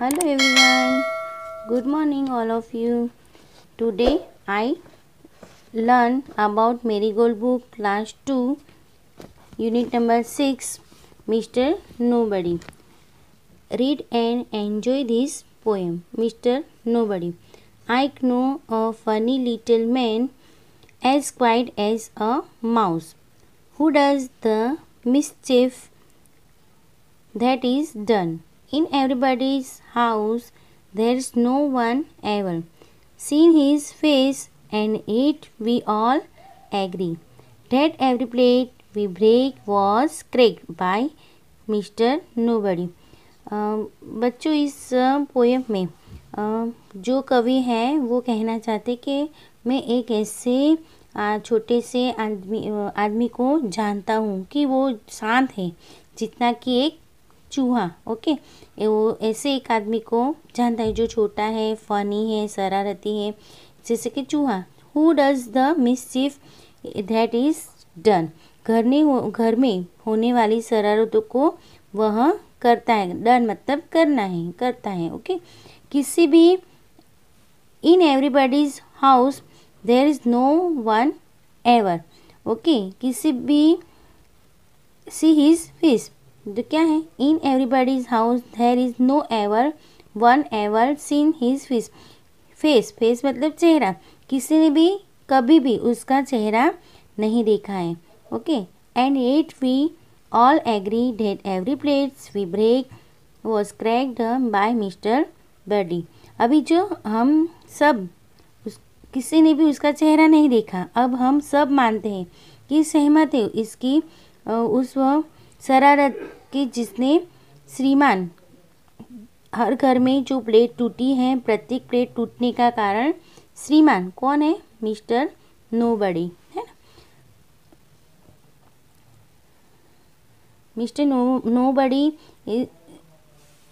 Hello everyone. Good morning all of you. Today I learn about Marigold book class 2 unit number 6 Mr. Nobody. Read and enjoy this poem. Mr. Nobody. I know a funny little man as quiet as a mouse who does the mischief that is done. In everybody's house, there's no one ever seen his face, and it we all agree that every plate we break was cracked by Mr. Nobody. बच्चों इस poem में जो कवि हैं वो कहना चाहते कि मैं एक ऐसे छोटे से आदमी आदमी को जानता हूँ कि वो शांत है जितना कि एक चूहा ओके। वो ऐसे एक आदमी को जानता है जो छोटा है फनी है, शरारती है, जैसे कि चूहा। Who does the mis mischief that is done घर ने घर में होने वाली शरारतों को वह करता है। डन मतलब करना है, करता है, ओके। किसी भी in everybody's house there is no one ever okay. किसी भी सी हिज फ़िश तो क्या है? In everybody's house there is no ever one ever seen his face face face मतलब चेहरा। किसी ने भी, कभी भी उसका चेहरा नहीं देखा है। Okay and at we all agree that every plates we break was cracked by mister birdie अभी जो हम सब, उस, किसी ने भी उसका चेहरा नहीं देखा, अब हम सब मानते हैं कि सहमत है इसकी उस शरारत कि जिसने श्रीमान, हर घर में जो प्लेट टूटी है, प्रत्येक प्लेट टूटने का कारण श्रीमान। कौन है? मिस्टर नो बड़ी है ना? मिस्टर नो नो बड़ी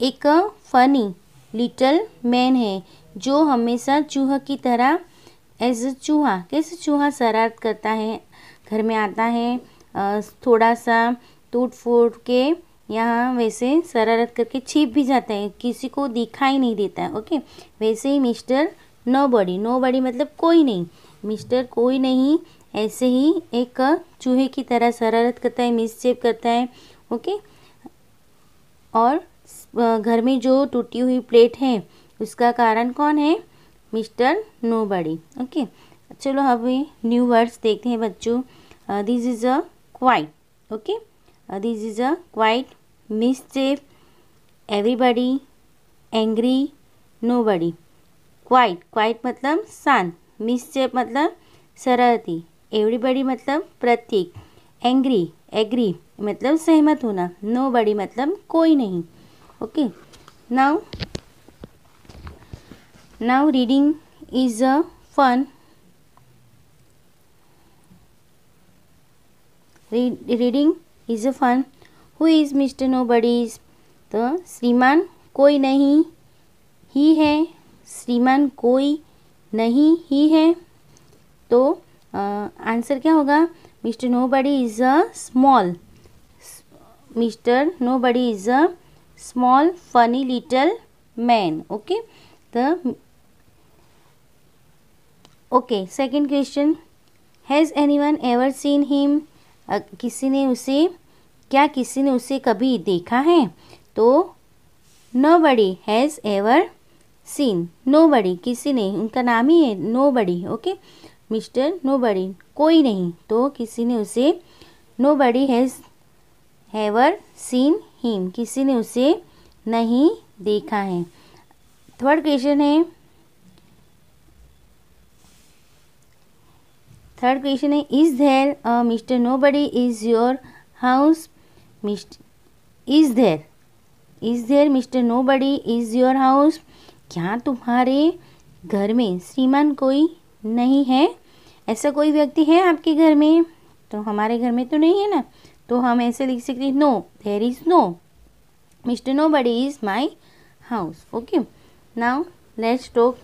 एक फनी लिटल मैन है, जो हमेशा चूहा की तरह एज अ चूहा। कैसे चूहा शरारत करता है? घर में आता है थोड़ा सा टूट फूट के यहाँ वैसे शरारत करके छिप भी जाता है। किसी को दिखाई नहीं देता है, ओके? वैसे ही mister nobody nobody मतलब कोई नहीं। मिस्टर कोई नहीं, ऐसे ही एक चूहे की तरह शरारत करता है, मिसचेप करता है, ओके? और घर में जो टूटी हुई प्लेट है, उसका कारण कौन है? Mister nobody okay? चलो अभी न्यू वर्ड्स देखते हैं बच्चों। This is a quite okay? Uh, this is a quite mischief. Everybody angry. Nobody. Quite quite मतलब शांत. मिसचेप मतलब शरारती. एवरीबडी मतलब प्रत्येक. एंग्री एग्री मतलब सहमत होना. नो बडी मतलब कोई नहीं. Okay now now reading is a fun reading is a fun who is mister nobody's तो श्रीमान कोई नहीं ही है श्रीमान कोई नहीं ही है तो आंसर क्या होगा? Mister nobody is a small mister nobody is a small funny little man okay the okay second question has anyone ever seen him किसी ने उसे, क्या किसी ने उसे कभी देखा है? तो nobody has ever seen nobody किसी ने, उनका नाम ही है nobody okay mister nobody कोई नहीं। तो किसी ने उसे nobody has ever seen him किसी ने उसे नहीं देखा है। थर्ड क्वेश्चन है थर्ड क्वेश्चन है is there mister nobody is your house is there is there mister nobody is your house क्या तुम्हारे घर में श्रीमान कोई नहीं है? ऐसा कोई व्यक्ति है आपके घर में? तो हमारे घर में तो नहीं है ना? तो हम ऐसे लिख सकते no there is no mister nobody is my house okay now let's talk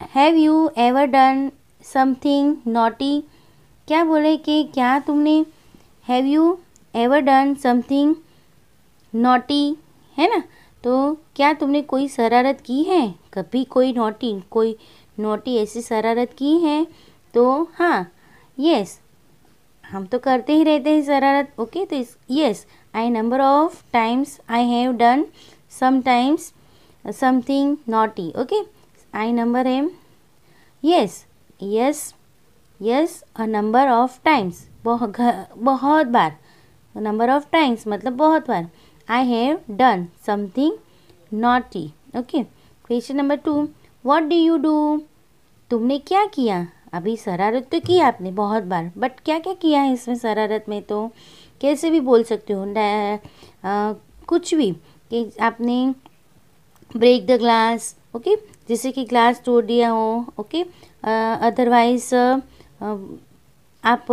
have you ever done something naughty क्या बोले कि क्या तुमने? Have you ever done something naughty है ना? तो क्या तुमने कोई शरारत की है? कभी कोई नोटी कोई नोटी ऐसी शरारत की है? तो हाँ यस हम तो करते ही रहते हैं शरारत ओके तो yes I number of times I have done sometimes something naughty okay I number am yes yes yes a number of times बहुत बहुत बार. नंबर ऑफ़ टाइम्स मतलब बहुत बार. I have done something naughty okay question number two what do you do तुमने क्या किया? अभी शरारत तो की आपने बहुत बार बट क्या क्या किया है इसमें शरारत में तो? कैसे भी बोल सकते हो कुछ भी. कि आपने ब्रेक द ग्लास ओके जैसे कि ग्लास तोड़ दिया हो ओके अदरवाइज़ आप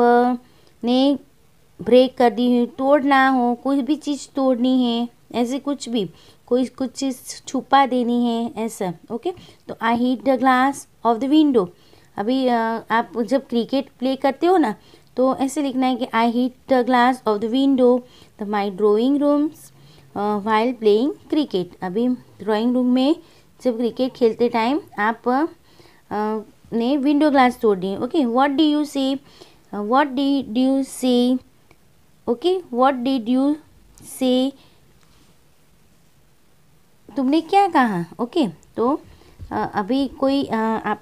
ने ब्रेक कर दी हो, तोड़ना हो, कोई भी चीज़ तोड़नी है, ऐसे कुछ भी, कोई कुछ चीज़ छुपा देनी है, ऐसा ओके तो I hit the glass of the window अभी आप जब क्रिकेट प्ले करते हो ना तो ऐसे लिखना है कि I hit the glass of the window the my drawing rooms while playing cricket अभी ड्राइंग रूम में जब क्रिकेट खेलते टाइम आप ने विंडो ग्लास तोड़ दिए okay what did you say what did you say okay what did you say तुमने क्या कहा? ओके तो अभी कोई आ, आप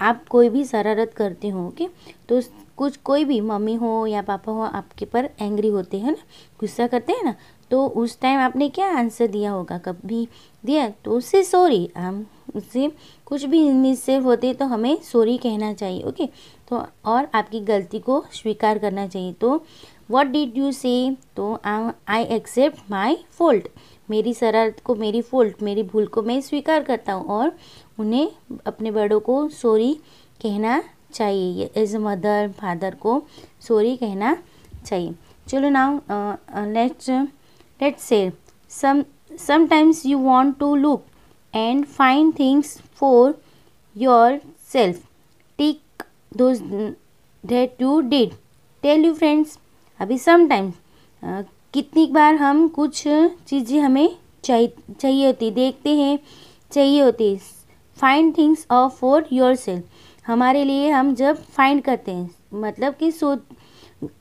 आप कोई भी शरारत करते हो ओके तो कुछ, कोई भी मम्मी हो या पापा हो, आपके पर एंग्री होते हैं ना, गुस्सा करते हैं ना तो उस टाइम आपने क्या आंसर दिया होगा? कभी दिया? तो उससे सॉरी हम उससे कुछ भी मिससेव होते तो हमें सॉरी कहना चाहिए ओके तो और आपकी गलती को स्वीकार करना चाहिए। तो वट डिड यू से तो आई एक्सेप्ट माई फॉल्ट मेरी शरारत को, मेरी फॉल्ट मेरी भूल को मैं स्वीकार करता हूँ और उन्हें अपने बड़ों को सॉरी कहना चाहिए एज मदर फादर को सॉरी कहना चाहिए। चलो now let's let's say some sometimes you want to look and find things for yourself tick those that you did tell you friends अभी समटाइम्स कितनी बार हम कुछ चीज़ें हमें चाहिए चाहिए होती, देखते हैं, चाहिए होती find things of for yourself हमारे लिए हम जब फाइंड करते हैं मतलब कि सो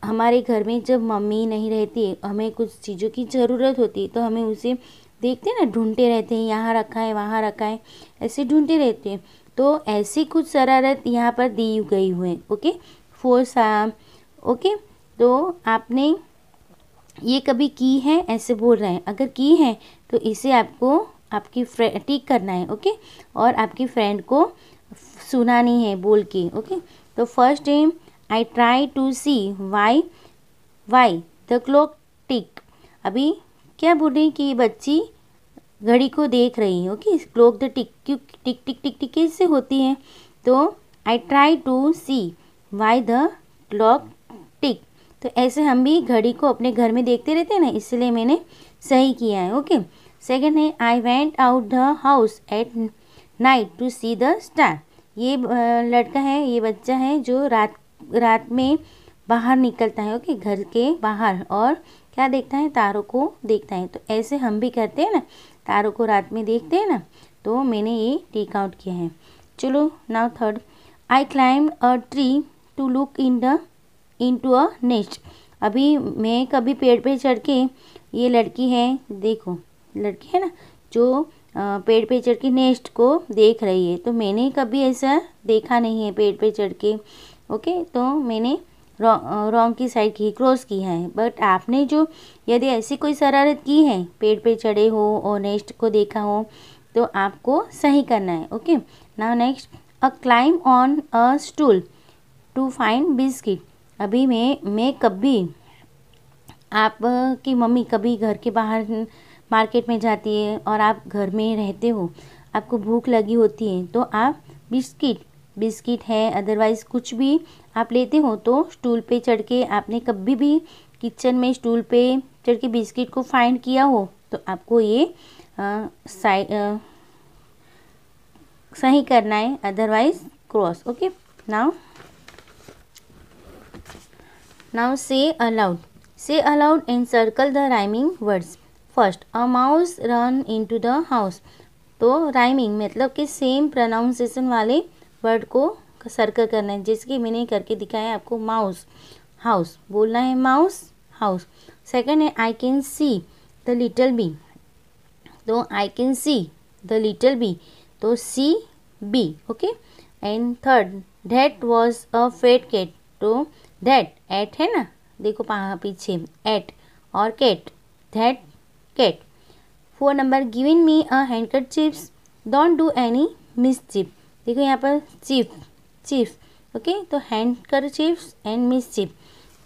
हमारे घर में जब मम्मी नहीं रहती, हमें कुछ चीज़ों की ज़रूरत होती है तो हमें उसे देखते हैं ना, ढूंढते रहते हैं, यहाँ रखा है, वहाँ रखा है, ऐसे ढूंढते रहते हैं। तो ऐसी कुछ शरारत यहाँ पर दी गई हुई है, ओके? फोर सा ओके? तो आपने ये कभी की है? ऐसे बोल रहे हैं। अगर की है तो इसे आपको, आपकी फ्रेंड टिक करना है, ओके? और आपकी फ्रेंड को सुनानी है बोल के ओके तो फ़र्स्ट है I try to see why why the clock tick अभी क्या बोल रही कि बच्ची घड़ी को देख रही है ओके क्लॉक द टिक क्यों टिक टिक टिक टिक कैसे होती है? तो I try to see why the clock tick तो ऐसे हम भी घड़ी को अपने घर में देखते रहते हैं ना, इसलिए मैंने सही किया है ओके सेकेंड है I went out the house at night to see the star ये लड़का है, ये बच्चा है जो रात रात में बाहर निकलता है, ओके, घर के बाहर और क्या देखता है? तारों को देखता है। तो ऐसे हम भी करते हैं ना, तारों को रात में देखते हैं ना तो मैंने ये टेक आउट किया है। चलो now third I climb a tree to look in the into a nest अभी मैं कभी पेड़ पे चढ़ के ये लड़की है, देखो, लड़की है ना, जो पेड़ पे चढ़ के नेस्ट को देख रही है। तो मैंने कभी ऐसा देखा नहीं है पेड़ पे चढ़ के। ओके? तो मैंने रॉन्ग की साइड की, क्रॉस की है। बट आपने जो यदि ऐसी कोई शरारत की है, पेड़ पे चढ़े हो और नेस्ट को देखा हो तो आपको सही करना है। Okay? Now next, a climb on a stool to find biscuit. अभी मैं मैं कभी, आप की मम्मी कभी घर के बाहर मार्केट में जाती है और आप घर में रहते हो, आपको भूख लगी होती है तो आप बिस्किट बिस्किट है अदरवाइज़ कुछ भी आप लेते हो तो स्टूल पे चढ़ के आपने कभी भी किचन में स्टूल पे चढ़ के बिस्किट को फाइंड किया हो तो आपको ये साइड सही करना है otherwise cross okay now now say aloud say aloud and circle the rhyming words first a mouse run into the house तो राइमिंग मतलब कि सेम प्रोनाउंसिएशन वाले वर्ड को सर्कल करना है जैसे कि मैंने करके दिखाया आपको माउस हाउस बोलना है माउस हाउस सेकंड है I can see the little bee तो I can see the little bee तो see bee okay and third that was a fat cat तो डेट एट है ना? देखो पीछे एट और cat that number given me a hand cut chips don't do any miss chip देखो यहाँ पर चिप चिप ओके तो hand chips and miss chip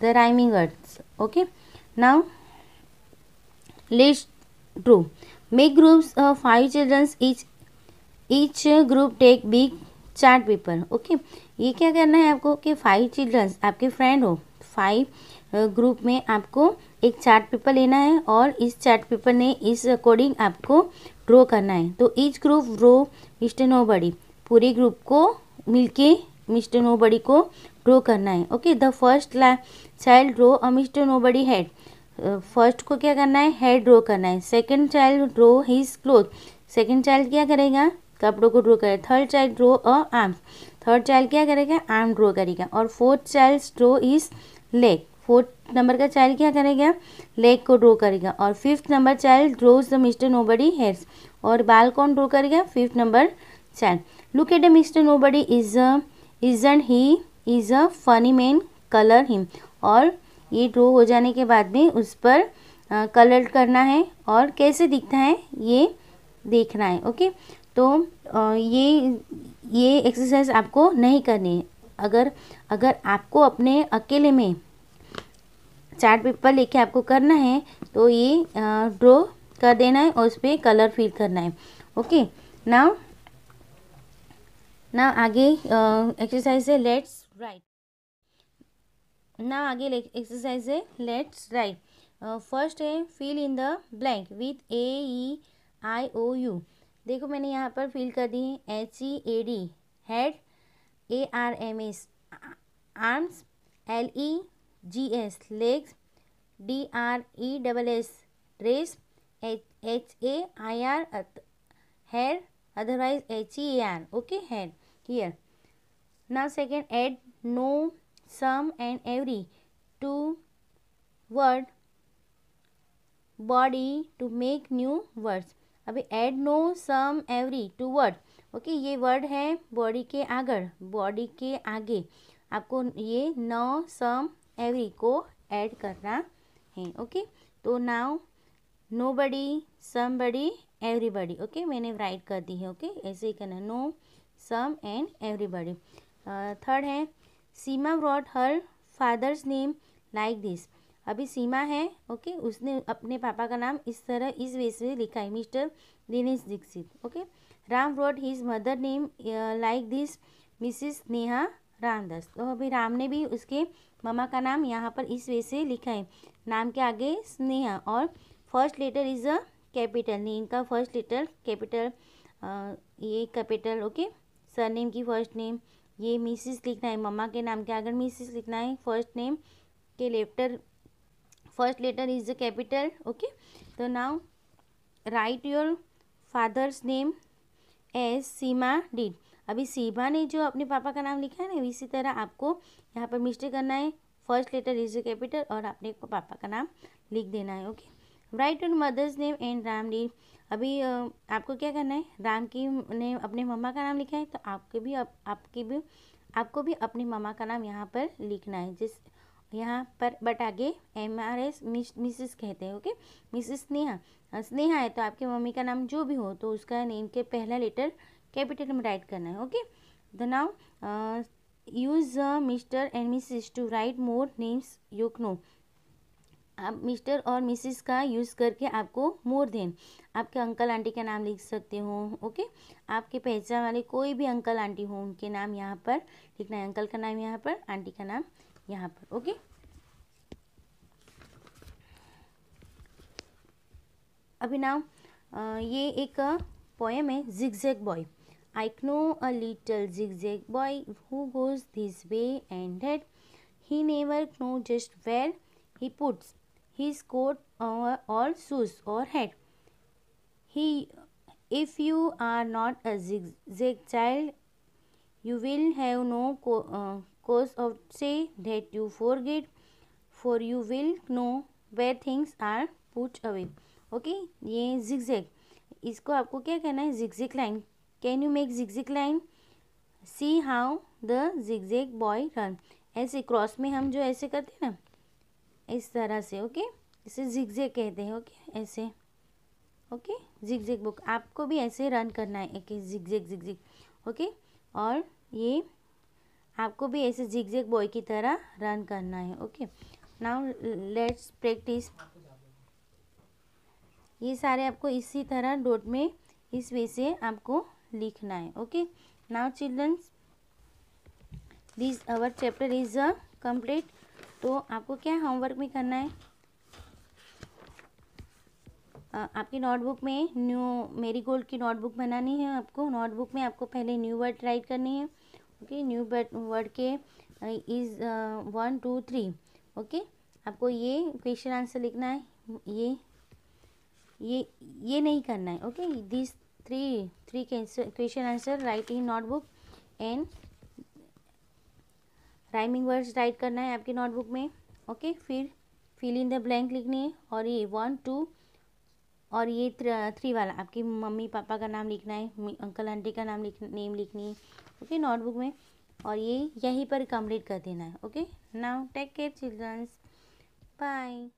the rhyming words. Okay? Now let's draw make groups of five children. Each each group take big chart paper okay ये क्या करना है आपको कि फाइव चिल्ड्रंस आपके फ्रेंड हो। Five group में आपको एक चार्ट पेपर लेना है और इस चार्ट पेपर ने इस अकॉर्डिंग आपको ड्रॉ करना है। तो each group draw mister nobody पूरे ग्रुप को मिलके मिस्टर नो बड़ी को ड्रॉ करना है। Okay the first child draw a mister nobody head first को क्या करना है? हेड ड्रॉ करना है। Second child draw his cloth second child क्या करेगा? कपड़ों को ड्रॉ करेगा। Third child draw a arm third child क्या करेगा? आर्म ड्रॉ करेगा। और fourth child draw is leg fourth number का चाइल्ड क्या करेगा? लेग को ड्रॉ करेगा और fifth number child draws the mister nobody hairs और बाल कौन ड्रॉ करेगा? Fifth number child look at the mister nobody is isn't he is a funny man colour him और ये ड्रो हो जाने के बाद में उस पर कलर करना है और कैसे दिखता है? ये देखना है ओके तो आ, ये ये एक्सरसाइज आपको नहीं करनी है। अगर अगर आपको अपने अकेले में चार्ट पेपर लेके आपको करना है तो ये ड्रॉ कर देना है और उस पर कलर फिल करना है। ओके नाउ ना आगे एक्सरसाइज है लेट्स राइट ना आगे एक्सरसाइज है लेट्स राइट फ़र्स्ट है fill in the blank with A E I O U देखो मैंने यहाँ पर फिल कर दी है H E A D head ARM is arms, LEGS legs, DRESS race, HAIR head, otherwise HER. Okay, head here. Now second add no, some and every to word body to make new words. अभी add no, some, every to word. Okay, ये word है body के आगर, body के आगे। आपको ये no, some, every को ऐड करना है, ओके? तो now nobody somebody everybody, okay? मैंने राइट कर दी है, ओके? ऐसे ही करना, no, some and everybody. Third है, Seema brought her father's name like this. अभी सीमा है, ओके? उसने अपने पापा का नाम इस तरह, इस वे से लिखा है, mister Dinesh Dikshit, okay? Ram brought his mother name like this missus Neha Ramdas तो अभी राम ने भी उसके मामा का नाम यहाँ पर इस वे से लिखा है। नाम के आगे स्नेहा और first letter is a capital name का फ़र्स्ट लेटर कैपिटल ये कैपिटल ओके सरनेम की फ़र्स्ट नेम ये मिसिस लिखना है। मम्मा के नाम के अगर मिसिस लिखना है फ़र्स्ट नेम के letter first letter is the capital okay तो now write your father's name as Seema did अभी सीमा ने जो अपने पापा का नाम लिखा है ना इसी तरह आपको यहाँ पर मिस्टेक करना है। First letter is the capital और अपने पापा का नाम लिख देना है okay. Write on mother's name and Ram D. अभी आपको क्या करना है? राम की ने अपने मम्मा का नाम लिखा है तो आपके भी आप, आपके भी आपको भी अपनी मम्मा का नाम यहाँ पर लिखना है। जिस यहाँ पर बट आगे M R S miss missus कहते हैं ओके मिसिस स्नेहा। स्नेहा है तो आपके मम्मी का नाम जो भी हो तो उसका नेम के पहला लेटर कैपिटल में राइट करना है okay the now use mister and missus to write more names you know आप मिस्टर और मिसिस का यूज़ करके आपको मोर देन आपके अंकल आंटी का नाम लिख सकते हो ओके आपके पहचान वाले कोई भी अंकल आंटी हो, उनके नाम यहाँ पर लिखना है। अंकल का नाम यहाँ पर आंटी का नाम यहाँ पर, ओके? अभी नाउ ये एक पोएम है zig zag boy I know a little zig zag boy who goes this way and head he never know just well he puts he scot all shoes और head he if you are not a zig zag child you will have no cause of say that you forget, for you will know where things are put away. Okay ये zigzag इसको आपको क्या कहना है? Zigzag line can you make zigzag line see how the zigzag boy run ऐसे cross में हम जो ऐसे करते हैं ना, इस तरह से ओके इसे जिगजैग कहते हैं ओके ऐसे ओके जिगजिग बुक आपको भी ऐसे रन करना है, एक जिगजिग जिगजिग ओके और ये आपको भी ऐसे जिगजिग बॉय की तरह रन करना है ओके नाउ लेट्स प्रैक्टिस ये सारे आपको इसी तरह डोट में इस वे से आपको लिखना है okay now childrens this our chapter is a complete तो आपको क्या होमवर्क में करना है? आपकी नोटबुक में न्यू मेरी गोल्ड की नोटबुक बनानी है आपको। नोटबुक में आपको पहले न्यू वर्ड राइट करनी है। ओके न्यू वर्ड के is one two three okay आपको ये क्वेश्चन आंसर लिखना है, ये ये ये नहीं करना है. Okay this three three question answer write in notebook and rhyming words write करना है आपकी नोटबुक में. ओके फिर फिल इन द ब्लैंक लिखनी है और ये वन टू और ये थ्री वाला, आपकी मम्मी, पापा का नाम लिखना है अंकल आंटी का नाम लिख नेम लिखनी है ओके नोटबुक में, और ये यहीं पर कंप्लीट कर देना है okay now take care childrens bye